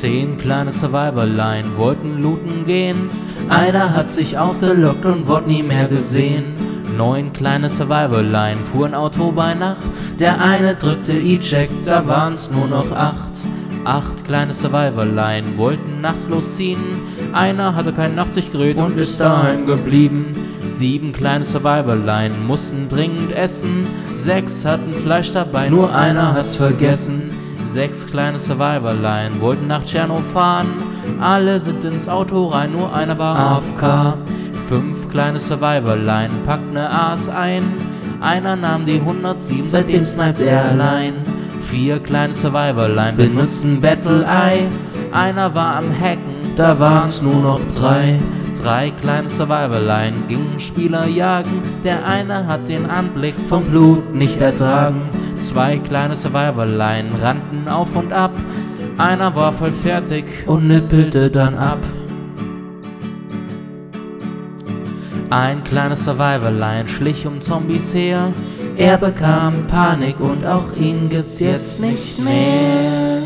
Zehn kleine Survivorline wollten looten gehen. Einer hat sich ausgelockt und wurde nie mehr gesehen. Neun kleine Survivorline fuhren Auto bei Nacht. Der eine drückte Eject, da waren's nur noch acht. Acht kleine Survivorline wollten nachts losziehen. Einer hatte kein Nachtsichtgerät und ist daheim geblieben. Sieben kleine Survivorline mussten dringend essen. Sechs hatten Fleisch dabei, nur einer hat's vergessen. Sechs kleine Survivorline wollten nach Tschernow fahren. Alle sind ins Auto rein, nur einer war AFK. Fünf kleine Survivorline packten ne Aas ein. Einer nahm die 107, seitdem sniped er allein. Vier kleine Survivorline benutzen Battle Eye. Einer war am Hacken, da waren's nur noch drei. Drei kleine Survivorline gingen Spieler jagen. Der eine hat den Anblick vom Blut nicht ertragen. Zwei kleine Survivorline rannten auf und ab. Einer war voll fertig und nippelte dann ab. Ein kleiner Survivorline schlich um Zombies her. Er bekam Panik und auch ihn gibt's jetzt nicht mehr.